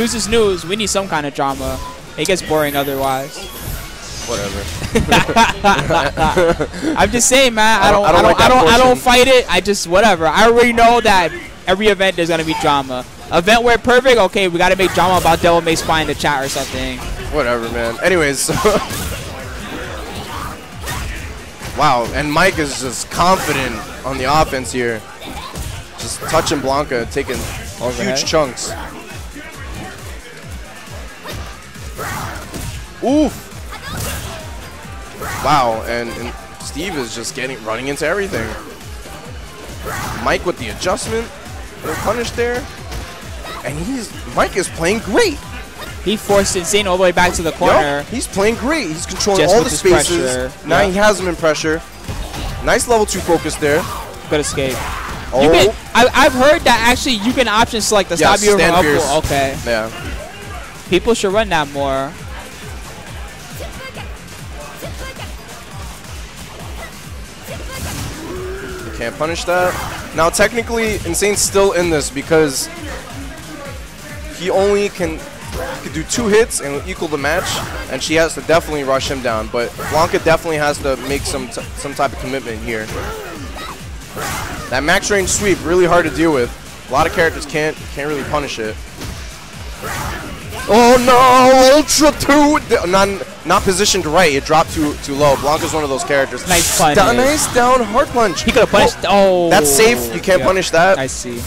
News is news. We need some kind of drama. It gets boring otherwise. Whatever. I'm just saying, man. I I don't. don't- I don't. I I don't don't. I don't, fight it. I just whatever. I already know that every event there's gonna be drama. Event where perfect. Okay, we gotta make drama about Devil May Spy in the chat or something. Whatever, man. Anyways, wow, and Mike is just confident on the offense here, just touching Blanka, taking huge chunks. Oof! Wow, and, and Steve is just getting running into everything. Mike with the adjustment, no punish there, and he's Mike is playing great. He forced Insane all the way back to the corner. he's playing great. He's controlling Just all the spaces. pressure. Now Yeah. he has him in pressure. Nice level two focus there. Good escape. Oh, You can, I, I've heard that actually you can option select the Yeah, stop you from up. Okay. yeah. People should run that more. Can't punish that. Now technically, Insane's still in this because he only can could do two hits and equal the match, and she has to definitely rush him down. But Blanka definitely has to make some some type of commitment here. That max range sweep really hard to deal with. A lot of characters can't can't really punish it. Oh no! Ultra two, not not positioned right. It dropped too too low. Blanka's one of those characters. Nice punish. Down, nice down hard punch. He could have punished. Oh. That's oh. safe. You can't Yeah. punish that. I see.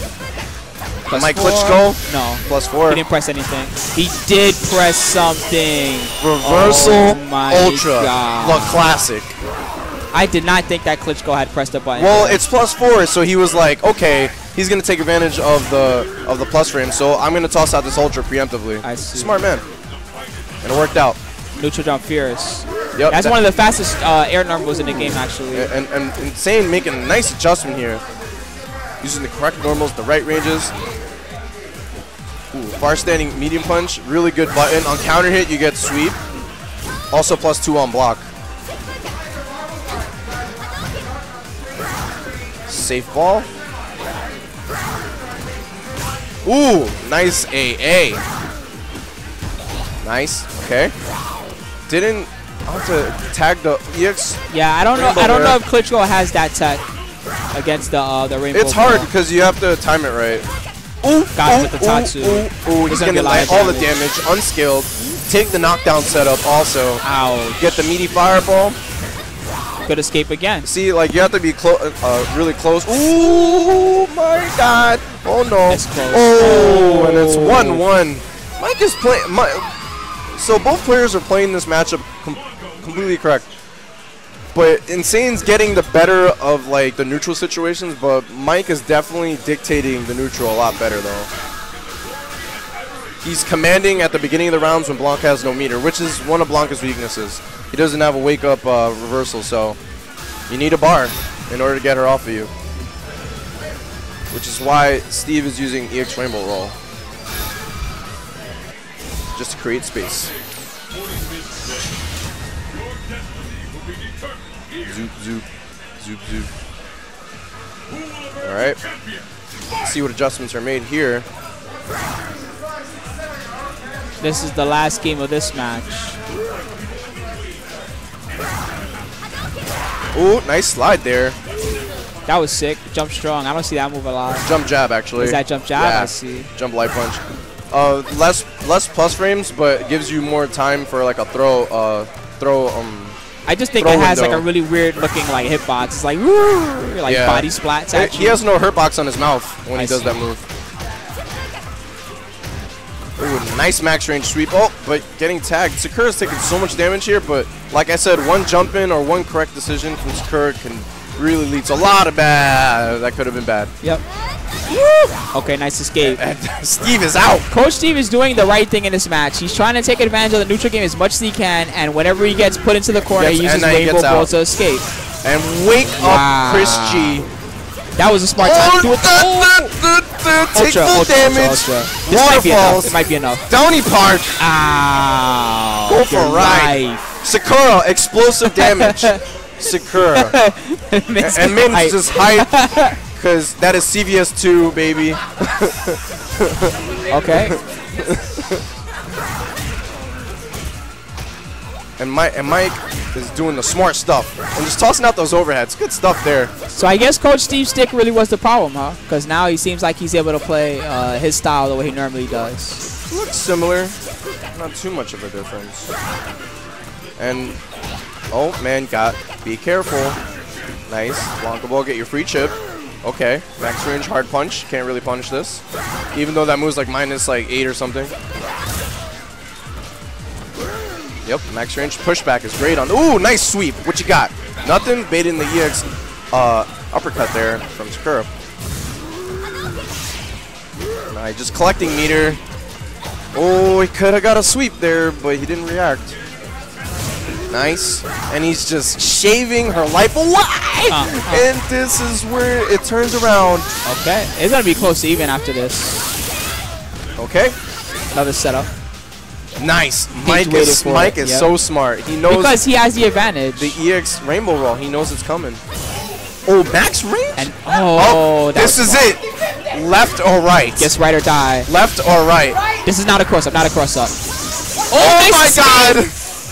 Plus Mike four. Klitschko. No. Plus four. He didn't press anything. He did press something. Reversal Oh my Ultra. God. Look, classic. I did not think that Klitschko had pressed a button. Well, it's plus four, so he was like, okay, he's gonna take advantage of the of the plus frame, so I'm gonna toss out this Ultra preemptively. I see. Smart man. And it worked out. Neutral jump fierce. Yep. That's that- one of the fastest uh, air normals in the game, actually. and, and insane making a nice adjustment here. Using the correct normals, the right ranges. Ooh, far standing medium punch, really good button. On counter hit, you get sweep. Also plus two on block. Safe ball. Ooh, nice AA. Nice, okay. Didn't have to tag the EX Yeah, I don't know. I don't know if Klitschko has that tech against the uh, the rainbow. It's hard because you have to time it right. Ooh, Got ooh, with the Tatsu. Ooh, ooh, he's gonna be gonna a lot land of all the damage. damage, unskilled. Take the knockdown setup also. Ow. Get the meaty fireball. Good escape again. See, like you have to be close, uh, really close. Ooh, my God! Oh no! It's close. Oh, and it's Oh. one-one. Mike is playing. So both players are playing this matchup com- completely correct. But Insane's getting the better of like the neutral situations, but Mike is definitely dictating the neutral a lot better though. He's commanding at the beginning of the rounds when Blanka has no meter, which is one of Blanka's weaknesses. He doesn't have a wake up uh, reversal, so you need a bar in order to get her off of you. Which is why Steve is using EX Rainbow Roll. Just to create space. Zoop, zoop, zoop, zoop. Alright. See what adjustments are made here. This is the last game of this match. Ooh, nice slide there. That was sick. Jump strong. I don't see that move a lot. Jump jab, actually. Is that jump jab? Yeah. I see. Jump light punch. Uh, less less plus frames, but gives you more time for like a throw. Uh, throw. Um, I just think it has like a really weird looking like hitbox. It's like woo, like Yeah. body splats at he has no hurt box on his mouth when I he does see. that move. Nice max range sweep. Oh, but getting tagged. Sakura's taking so much damage here, but like I said, one jump in or one correct decision from Sakura can really lead to a lot of bad. That could have been bad. Yep. Okay, nice escape. And Steve is out. Coach Steve is doing the right thing in this match. He's trying to take advantage of the neutral game as much as he can, and whenever he gets put into the corner, Gets- he uses and then Rainbow Ball out. to escape. And wake Wow. up Chris G. That was a smart oh, time Take ultra, full ultra, damage. ultra, ultra. This might be enough. Waterfalls. It might be enough. Downy Park. Ow. Go for a ride. life. Sakura, explosive damage. Sakura. And Min's height. just hype because that is CVS2, baby. Okay. And Mike and Mike is doing the smart stuff and just tossing out those overheads. Good stuff there. So I guess Coach Steve Stick really was the problem, huh? Because now he seems like he's able to play uh, his style the way he normally does. Looks similar, not too much of a difference. And oh man, got be careful. Nice, Blanka ball, get your free chip. Okay, max range hard punch. Can't really punish this, even though that move's like minus like eight or something. Yep, max range pushback is great on. Ooh, nice sweep. What you got? Nothing. Baiting the EX uh, uppercut there from Sakura. Nice, just collecting meter. Oh, he could have got a sweep there, but he didn't react. Nice. And he's just shaving her life away. Uh. And this is where it turns around. Okay, it's gonna be close to even after this. Okay. Another setup. Nice. Mike is Mike is yep. so smart. He knows Because he has the advantage. the EX rainbow roll. He knows it's coming. Oh, max range? and oh, that this is smart. it. Left or right? Guess right or die. Left or right? This is not a cross up, not a cross up. Oh, nice my god!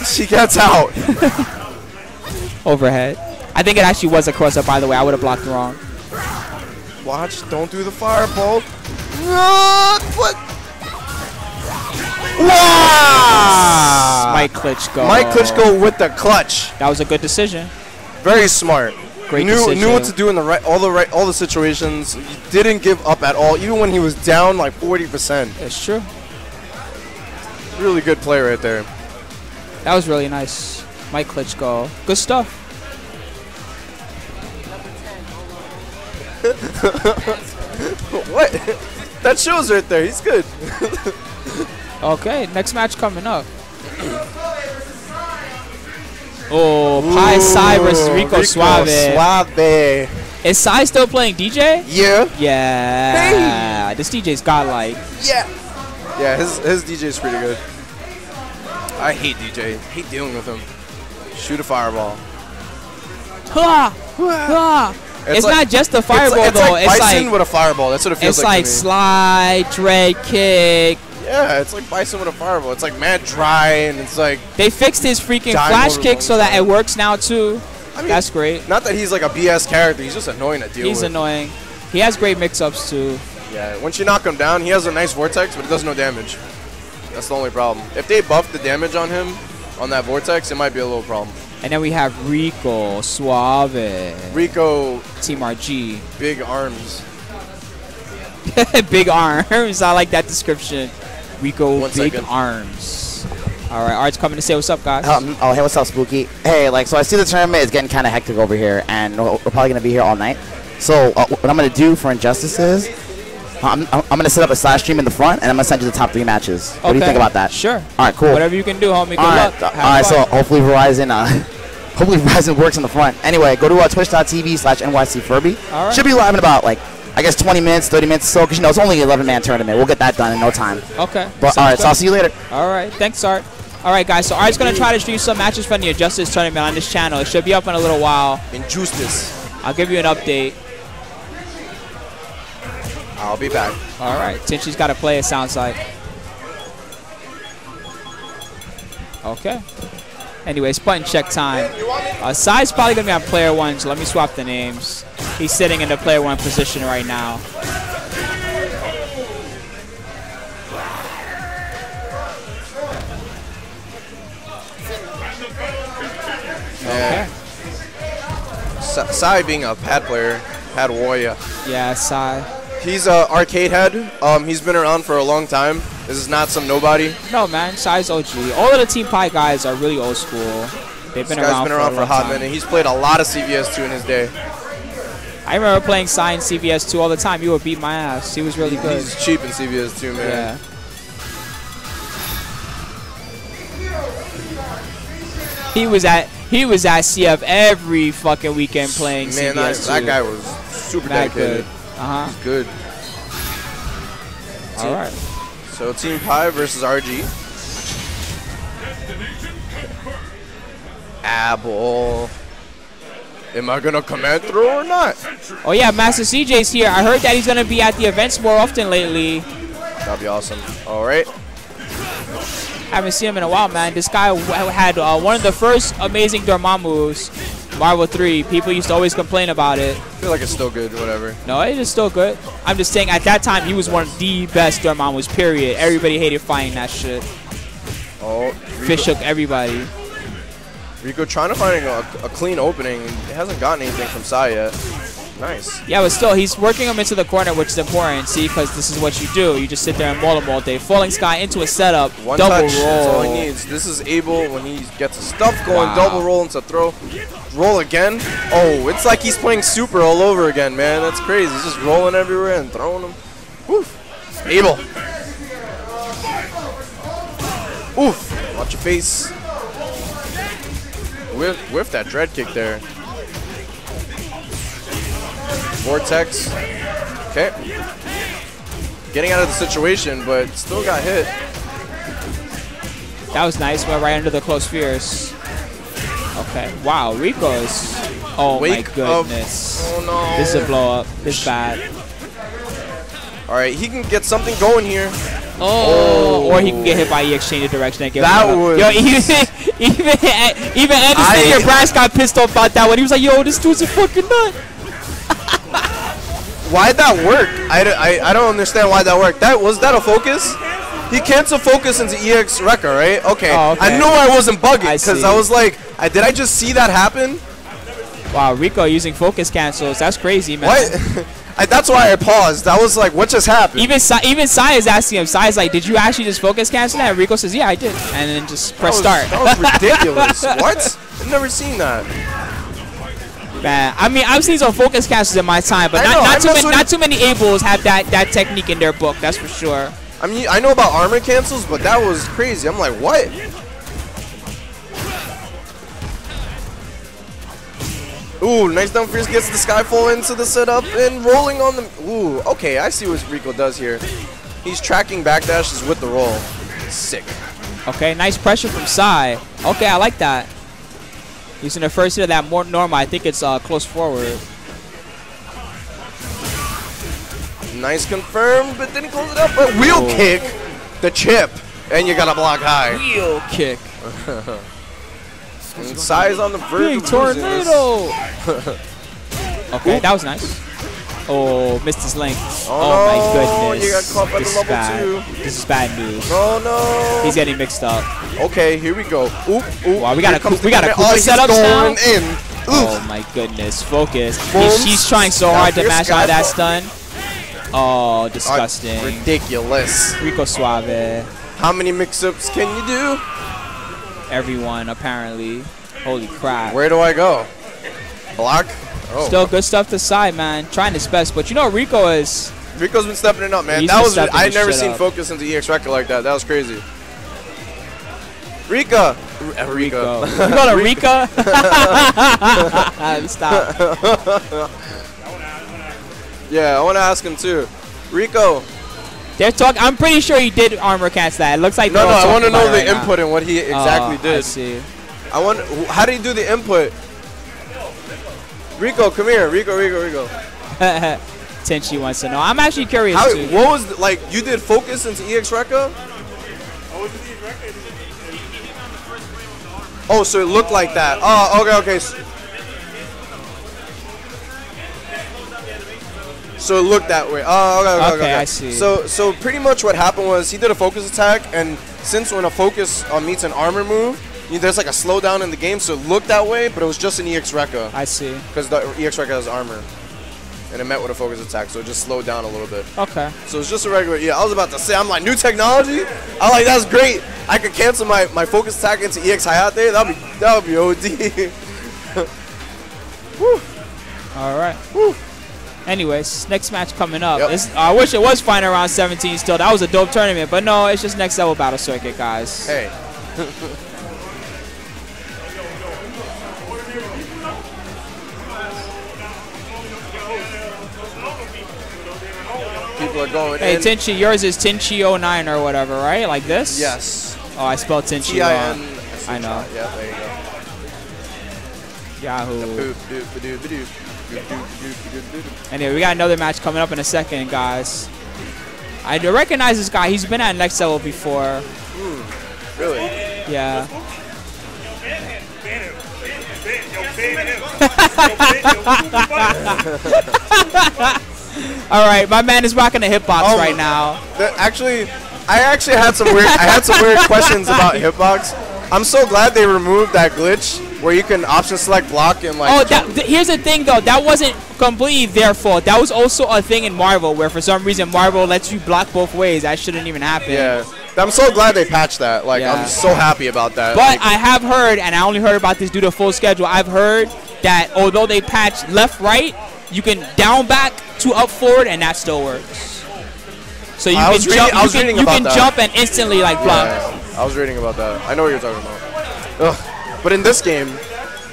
She gets out. Overhead. I think it actually was a cross up, by the way. I would have blocked wrong. Watch, don't do the fireball. Uh, what? Wow! Mike Klitschko. Mike Klitschko with the clutch. That was a good decision. Very smart. Great knew decision. knew what to do in the right all the right all the situations. He didn't give up at all, even when he was down like 40%. It's true. Really good play right there. That was really nice. Mike Klitschko. Good stuff. what? that shows right there. He's good. Okay, next match coming up. Oh, Pi Sai versus Rico, Suave. Suave. Is Sai still playing DJ? Yeah. Yeah. This DJ's godlike. Yeah. Yeah, his his DJ is pretty good. I hate DJ. hate dealing with him. Shoot a fireball. Ha! Ha! It's, like- not just the It's fireball like, it's though. like it's like with a fireball. That's what it feels it's like. like to me. slide, dread kick. Yeah, it's like Bison with a fireball. It's like mad dry and it's like They fixed his freaking flash kick so that it works now too. I mean, That's great. not that he's like a BS character. He's just annoying to deal He's with. annoying. He has great mix-ups too. Yeah, once you knock him down, he has a nice vortex, but it does no damage. That's the only problem. If they buff the damage on him, on that vortex, it might be a little problem. And then we have Rico, Suave, Rico, Team RG. big arms. big arms. I like that description. Rico, One big second. arms. All right, Art's coming to say what's up, guys. Um, oh, hey, what's up, Spooky? Hey, like, so I see the tournament is getting kind of hectic over here, and we're we're probably going to be here all night. So, uh, what I'm going to do for Injustice is, I'm, I'm going to set up a slash stream in the front, and I'm going to send you the top three matches. What do you think about that? Sure. All right, cool. Whatever you can do, homie. Good all right, luck. all right. So hopefully Verizon, uh, hopefully Verizon works in the front. Anyway, go to uh, twitch.tv slash NYC Furby. All right. Should be live in about like, I guess 20 minutes, 30 minutes or so, because you know it's only an 11 man tournament. We'll get that done in no time. Okay. But Sounds all right, so. I'll see you later. All right. Thanks, Art. All right, guys. So Art's gonna try to stream some matches from the Injustice tournament on this channel. It should be up in a little while. Injustice. I'll give you an update. I'll be back. All right. Since she's got to play, it sounds like. Okay. Anyways, button check time. Uh, Sai's probably gonna be on player one, so let me swap the names. He's sitting in the player one position right now. Yeah. Sa- Sai being a pad player, pad warrior. Yeah, Sai. He's a arcade head. Um, he's been around for a long time. This is not some nobody. No, man, Sai's OG. All of the Team Pi guys are really old school. They've This been guy's around, been around for for a hot minute. He's played a lot of CVS 2 in his day. I remember playing Sai in CVS 2 all the time. You would beat my ass. He was really good. He's cheap in CVS 2, man. Yeah. He was at he was at CF every fucking weekend playing Man, that, CVS 2. that guy was super That dedicated. good. Uh huh. Good. All right. So Team Pi versus RG. Apple. Am I gonna command through or not? Oh yeah, Master CJ's here. I heard that he's gonna be at the events more often lately. That'd be awesome. All right. I Haven't seen him in a while, man. This guy w- had uh, one of the first amazing Dormammu's, Marvel 3. People used to always complain about it. I feel like it's still good, whatever. No, it is still good. I'm just saying, at that time, he was one of the best Dormammu's, period. Everybody hated fighting that shit. Oh, Fish shook everybody. Rico trying to find a, a clean opening. He hasn't gotten anything from Sai yet. Nice. Yeah, but still, he's working him into the corner, which is important, see, because this is what you do. You just sit there and maul him all day. Falling Sky into a setup, One double touch, roll. that's all he needs. This is Abel when he gets his stuff going, Wow. double roll into throw. Roll again. Oh, it's like he's playing super all over again, man. That's crazy. He's just rolling everywhere and throwing them. Woof. Abel. Oof. Watch your face. Whiff, whiff that dread kick there. Vortex. Okay. Getting out of the situation, but still got hit. That was nice. Went right under the close fierce. Okay. Wow, Rico's. Oh Wake my goodness. Oh no. This is a blow up. This is bad. All right, he can get something going here. Oh. Or he can get hit oh. by EX change of direction and get That was- Yo, even even even Anderson I- your Brass got pissed off about that one. He was like, "Yo, this dude's a fucking nut." Why'd that work? I, don't- I, I don't understand why that worked. That was that a focus? He canceled focus into EX Rekka, right? Okay. Oh, okay. I knew I wasn't bugging because see. I, was like, I, did I just see that happen? Wow, Rico using focus cancels. That's crazy, man. What? I, that's why I paused. That was like, what just happened? Even Sai, even Sai is asking him. Sai is like, "Did you actually just focus cancel that?" And Rico says, "Yeah, I did." And then just that press was, start. That was ridiculous. what? I've never seen that. Man, I mean, I've seen some focus cancels in my time, but not, know, not too many. Not too many Abels have that that technique in their book. That's for sure. I mean, I know about armor cancels, but that was crazy. I'm like, what? Ooh, nice down fierce gets the Skyfall into the setup and rolling on the. Ooh, okay, I see what Rico does here. He's tracking backdashes with the roll. Sick. Okay, nice pressure from Sai. Okay, I like that. Using the first hit of that more normal. I think it's uh, close forward. Nice confirm, but then he closes it up. But wheel Oh. kick, the chip, and you gotta block high. Wheel kick. And Sai's on the verge Big of losing this. tornado. okay, that was nice. Oh, missed his link. Oh, my no, goodness. you got caught by the this level is bad. two. This is bad news. Oh no. He's getting mixed up. Okay, here we go. Oop, oop. Wow, we got Here a we got a command. Koopa oh, he's setups going now? in. Oof. Oh my goodness. Focus. Boom. He's, she's trying so Now hard to match mash out that Skyfall. stun. Oh, Uh, disgusting. ridiculous. Rico Suave. How many mix-ups can you do? Everyone, apparently. Holy crap. Where do I go? Block. Oh, Still good stuff to side, man. Trying his best. But you know, Rico is. Rico's been stepping it up, man. He's that was I never seen up. focus into EX Record like that. That was crazy. Rika. Uh, Rico. Rika. You call it Rika? Stop. yeah, I want to ask him too. Rico. They're talking. I'm pretty sure he did armor cast that. It looks like No, no, I want to know the right input and what he oh, exactly Oh, I did. see. I want. How did he do the input? Rico, come here. Rico, Rico, Rico. Tenchi wants to know. I'm actually curious How, too. what was the, like? You did focus into EX Rekka? Oh, so it looked like that. Oh, okay, okay. So it looked that way. Oh, okay, okay, okay. Okay. I see. So, so pretty much what happened was he did a focus attack, and since when a focus uh, meets an armor move, you there's like a slowdown in the game, so it looked that way, but it was just an EX Rekka I see. because the EX Rekka has armor, and it met with a focus attack, so it just slowed down a little bit. Okay. So it's just a regular. Yeah, I was about to say, I'm like, new technology. I'm like, that's great. I could cancel my, my focus attack into EX Hayate. That'd be that would be OD. All right. Anyways, next match coming up. Yep. This- I wish it was final round 17 still. That was a dope tournament, but no, it's just next level battle circuit, guys. hey. People are going Hey, in. Tenchi, yours is Tenchi09 or whatever, right? Like this? yes. Oh, I spelled Tenchi T I N. wrong. I know. Yeah, there you go. Yahoo. Anyway, we got another match coming up in a second, guys. I recognize this guy. He's been at next level before. Hmm, really? Yeah. All right, my man is rocking a hitbox Oh right now. The- actually, I actually had some weird. I had some weird questions about hitbox. I'm so glad they removed that glitch where you can option select block and like. Oh, that, th- here's the thing though. That wasn't completely their fault. That was also a thing in Marvel where for some reason Marvel lets you block both ways. That shouldn't even happen. yeah. I'm so glad they patched that. Like, Yeah. I'm so happy about that. But Like, I have heard, and I only heard about this due to full schedule. I've heard that although they patch left right, you can down back to up forward, and that still works. So you I can reading- jump. You can, you can jump and instantly like block. yeah, I was reading about that. I know what you're talking about. Ugh. But in this game,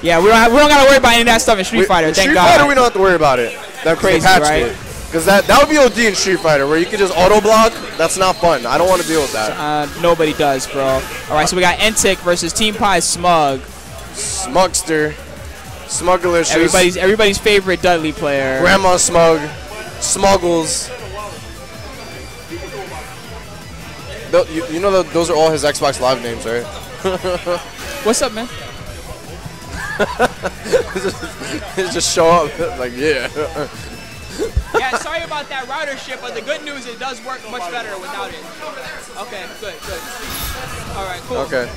Yeah, we don't have, we don't gotta worry about any of that stuff in Street we- Fighter. in Thank Street God. Fighter, we don't have to worry about it. That Crazy, right? Because that, that would be OD in Street Fighter, where you could just auto block. That's not fun. I don't want to deal with that. uh, nobody does, bro. All right, so we got Entic versus Team Pi Smug. Smugster, Smugglericious, Everybody's everybody's favorite Dudley player. Grandma Smug, Smuggles. You, you know those are all his Xbox Live names, right? What's up, man? just show up like yeah. Yeah, sorry about that router shit, but the good news is it does work much better without it. Okay, good, good. All right, cool. Okay.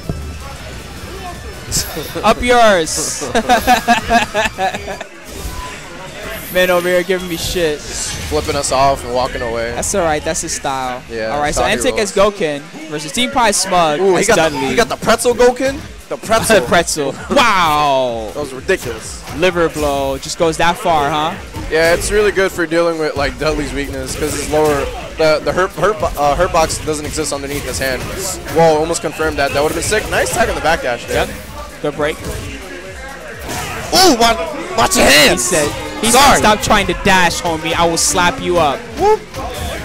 Up yours. Man over here giving me shit. Flipping us off and walking away. That's all right. That's his style. Yeah, All right. So that's how he Entic as Gouken versus Team Pi Smug Ooh, he got, the, he got the pretzel Gouken. The pretzel. pretzel. Wow. That was ridiculous. Liver blow just goes that far, huh? Yeah, it's really good for dealing with like Dudley's weakness because his lower the the hurt hurt uh, hurt box doesn't exist underneath his hand. Whoa, almost confirmed that. That would have been sick. Nice tag on the back dash there. Yep. Good break. Ooh, watch, watch your He hands. said, he Sorry. said, stop trying to dash, homie. I will slap you up. Whoop.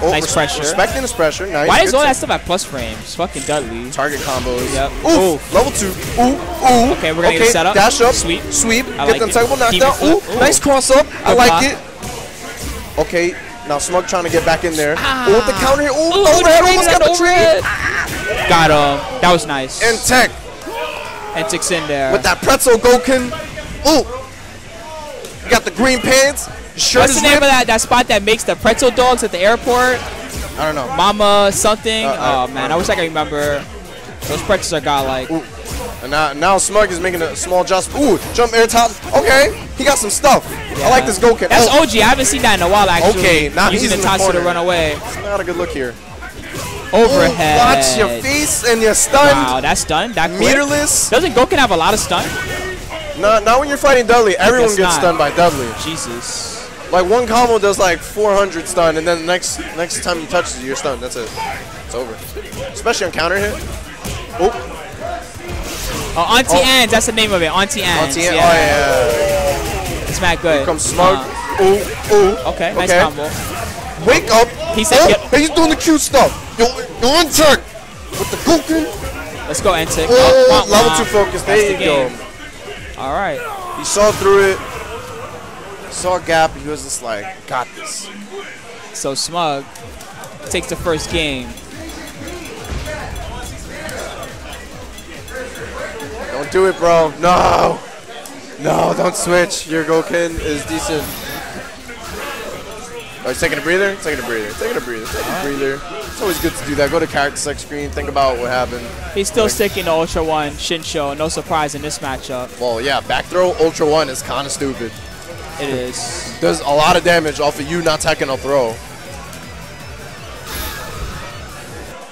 Oh, Nice pressure. Respecting his pressure. Nice. Why is all that stuff at plus frames? Fucking Dudley. target combos? Yep. Ooh, level two. Ooh, ooh. Okay, we're gonna okay, get set up. Dash up. Sweep. Sweep. I get like them knocked out. Ooh. Ooh. nice cross up. I like block. it. Okay, now Smug trying to get back in there. Ah. Ooh, with the counter hit. Ooh, Ooh, overhead. Almost that got the trade. overhead. Got him. That was nice. And tech Entic's in there. with that pretzel Gouken. Ooh. You got the green pants. What's the name of that, that spot that makes the pretzel dogs at the airport? I don't know. Mama something? Uh, uh, oh, man. I wish I could remember. Those pretzels are godlike. Ooh. And now, now Smug is making a small adjustment. Ooh, jump air top. Okay, he got some stuff. I like this Gouken. That's oh, OG. I haven't seen that in a while, actually. Okay, now Using he's in the Tatsu to run away. It's not a good look here. Overhead. Ooh, watch your face and you're stunned. Wow, that's done. That quick. Meterless. Doesn't Gouken have a lot of stun? Not, not when you're fighting Dudley. Everyone gets not. stunned by Dudley. Jesus. Like one combo does like 400 stun, and then the next next time he touches you, you're stunned. That's it. It's over. Especially on counter hit. Oh, Oh, Auntie Oh. Anne's. That's the name of it. Auntie Anne's. Auntie Anne. Yeah. Oh yeah. It's mad good. Comes Smug. Uh, ooh, ooh. okay, nice okay. combo. Wake up. He said oh, get- he's doing the cute stuff. Yo, yo, on tech. With the Gouken. Let's go, Entic. Oh, wah, level two focus. That's There the you go. All right. He saw through it. Saw a gap. and He was just like, got this. So Smug takes the first game. Don't do it, bro. No. No, don't switch. Your Gouken is decent. Oh, he's taking a breather? Taking a breather. Taking a breather. Taking a breather. It's always good to do that. Go to character select screen. Think about what happened. He's still sticking to Ultra One Shinsho. No surprise in this matchup. Well, yeah, back throw Ultra 1 is kind of stupid. It is. Does a lot of damage off of you not taking a throw.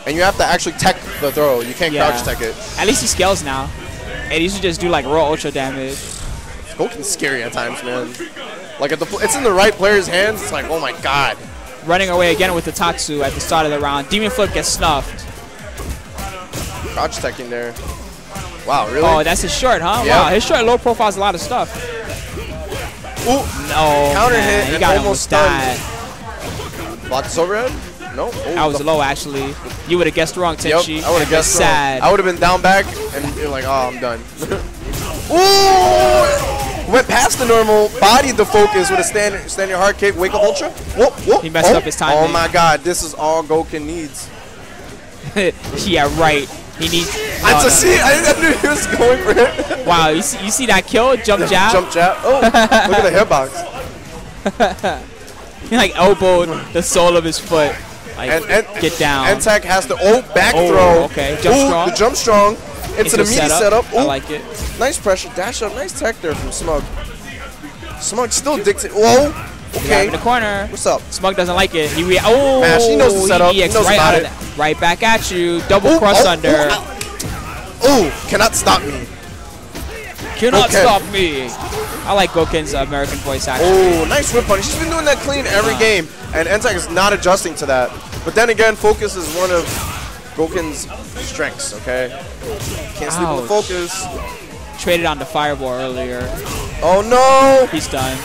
And you have to actually tech the throw. You can't Yeah. crouch tech it. At least he scales now. And he should just do like raw ultra damage. Gouken's scary at times, man. Like, if the, it's in the right player's hands, it's like, oh my god. Running away again with the Tatsu at the start of the round. Demon Flip gets snuffed. Crouch teching there. Wow, really? Oh, that's his short, huh? Yeah. Wow, his short low profile is a lot of stuff. Ooh, oh, No, Counter man, hit he got almost almost stunned. died. block this overhead? No. Oh, That was low, actually. You would have guessed wrong, Yep, Tenchi. I would have guessed wrong. Sad. I would have been down back and you're like, oh, I'm done. Ooh! Went past the normal, bodied the focus with a stand, stand your hard kick, wake up ultra. Whoop, whoop. He messed oh, up his timing. Oh my god, this is all Gouken needs. yeah, right. He needs. I just see. I, I knew he was going for it. Wow, you see, you see that kill? Jump jab? Jump jab. Oh, look at the hitbox. He like elbowed the sole of his foot. Like, And, and get down. N-Tech has the old back Oh, throw. okay. Jump Ooh, strong. The jump strong. It's an Into immediate setup. I Ooh, like it. nice pressure. Dash up. Nice tech there from Smug. Smug still dictates. Whoa. Okay. in the corner. What's up? Smug doesn't like it. He re- oh, Mash, he knows the setup. He EX knows right about out it. that. Right back at you. Double Ooh, cross oh, under. ooh. Ooh, cannot stop me. Cannot Gouken. stop me. I like Gouken's American voice acting. Oh, nice whip punish. He's been doing that clean every Uh. game, and N-Tech is not adjusting to that. But then again, focus is one of Gouken's strengths, okay? Can't sleep on the focus. Traded on the fireball earlier. Oh no! He's done.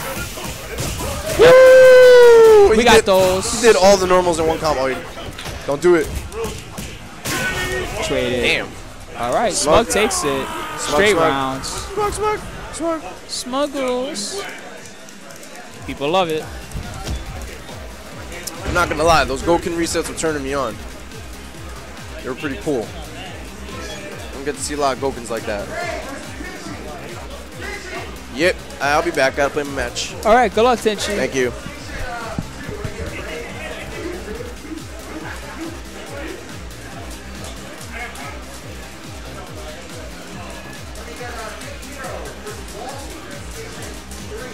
Woo! We He got did, those. He did all the normals in one combo. Don't do it. Traded. Damn. All right, Smug. Smug takes it. Straight smug. rounds. Smug, smug, smug. Smuggles. People love it. I'm not gonna lie, those Goken resets were turning me on. They were pretty cool. I don't get to see a lot of Goukens like that. Yep, I'll be back. Gotta play my match. All right, good luck, Tenchi. Thank you.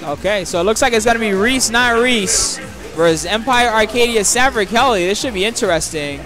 Okay, so it looks like it's gonna be Reese, not Reese, versus Empire Arcadia Sanford Kelly. This should be interesting.